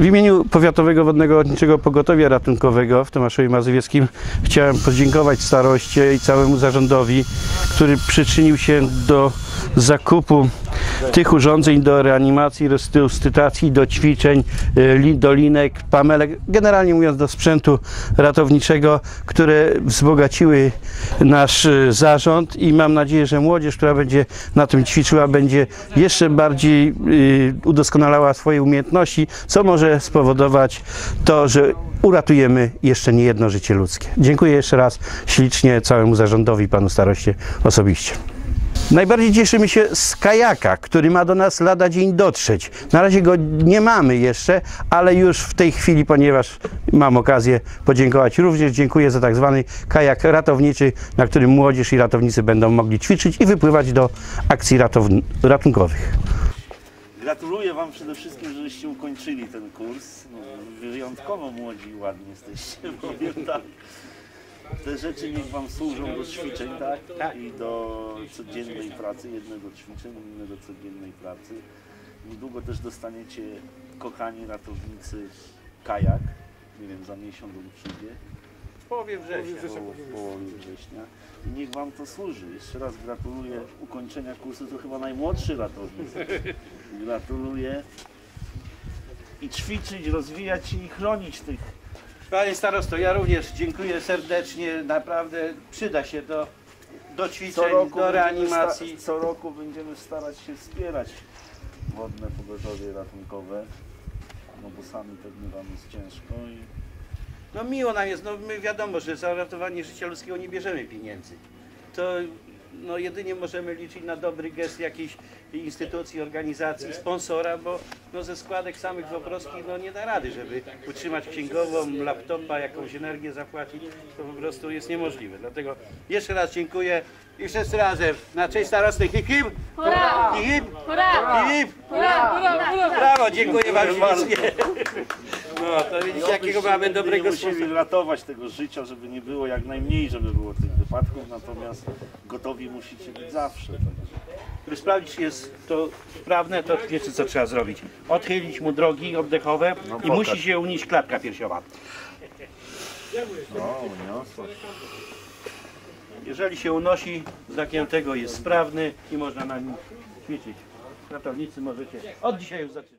W imieniu Powiatowego Wodnego Lotniczego Pogotowia Ratunkowego w Tomaszowie Mazowieckim chciałem podziękować staroście i całemu zarządowi, który przyczynił się do zakupu tych urządzeń do reanimacji, resuscytacji, do ćwiczeń, y, do linek, pamelek, generalnie mówiąc do sprzętu ratowniczego, które wzbogaciły nasz y, zarząd i mam nadzieję, że młodzież, która będzie na tym ćwiczyła, będzie jeszcze bardziej y, udoskonalała swoje umiejętności, co może spowodować to, że uratujemy jeszcze nie jedno życie ludzkie. Dziękuję jeszcze raz ślicznie całemu zarządowi, panu staroście osobiście. Najbardziej cieszymy się z kajaka, który ma do nas lada dzień dotrzeć. Na razie go nie mamy jeszcze, ale już w tej chwili, ponieważ mam okazję podziękować, również dziękuję za tak zwany kajak ratowniczy, na którym młodzież i ratownicy będą mogli ćwiczyć i wypływać do akcji ratunkowych. Gratuluję Wam przede wszystkim, żeście ukończyli ten kurs. No, wyjątkowo młodzi i ładni jesteście, powiem tak. Te rzeczy niech Wam służą do ćwiczeń, tak? I do codziennej pracy. Jedne do ćwiczeń, inne do codziennej pracy. Niedługo też dostaniecie, kochani ratownicy, kajak. Nie wiem, za miesiąc on przyjdzie. W połowie września. W połowie września. I niech Wam to służy. Jeszcze raz gratuluję ukończenia kursu. To chyba najmłodszy ratownik. Gratuluję. I ćwiczyć, rozwijać się i chronić tych. Panie starosto, ja również dziękuję serdecznie. Naprawdę przyda się do, do ćwiczeń, do reanimacji. co roku będziemy starać się wspierać wodne pogotowie ratunkowe. No bo sami pewnie Wam jest ciężko i No miło nam jest, no my wiadomo, że za ratowanie życia ludzkiego nie bierzemy pieniędzy. To no jedynie możemy liczyć na dobry gest jakiejś instytucji, organizacji, sponsora, bo no ze składek samych Wobrowskich no nie da rady, żeby utrzymać księgową, laptopa, jakąś energię zapłacić, to po prostu jest niemożliwe. Dlatego jeszcze raz dziękuję i wszyscy razem na cześć starosty. Hip hip! Hurra! Hip hip! Hurra! Hip hip! Hurra! Hurra! Hurra! Brawo, dziękuję wam ślicznie. No to widzicie jakiego mamy dobrego nie musimy ratować tego życia, żeby nie było jak najmniej, żeby było tych wypadków, natomiast gotowi musicie być zawsze. Żeby sprawdzić, czy jest to sprawne, to wiecie co trzeba zrobić. Odchylić mu drogi oddechowe i pokaż. musi się unieść klatka piersiowa. No, uniosło się. Jeżeli się unosi, znakiem tego jest sprawny i można na nim ćwiczyć. Ratownicy możecie od dzisiaj już zaczynać.